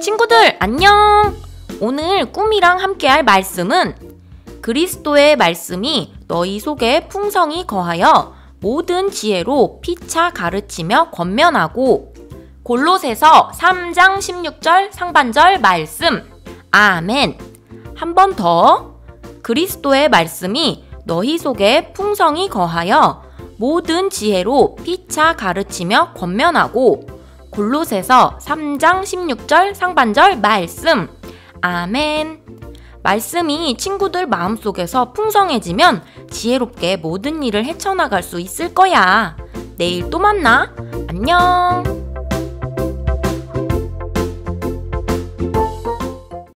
친구들 안녕! 오늘 꿈이랑 함께할 말씀은 그리스도의 말씀이 너희 속에 풍성이 거하여 모든 지혜로 피차 가르치며 권면하고 골로새서 3장 16절 상반절 말씀. 아멘. 한 번 더. 그리스도의 말씀이 너희 속에 풍성이 거하여 모든 지혜로 피차 가르치며 권면하고 골로새서 3장 16절 상반절 말씀 아멘 말씀이 친구들 마음속에서 풍성해지면 지혜롭게 모든 일을 헤쳐나갈 수 있을 거야. 내일 또 만나. 안녕.